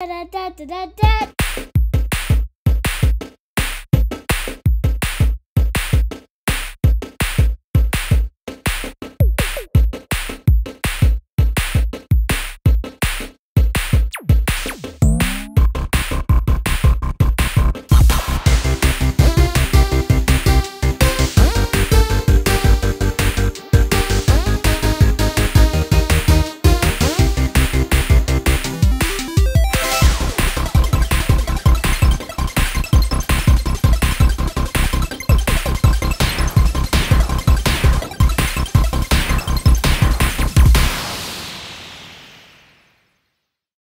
Da da da da da da.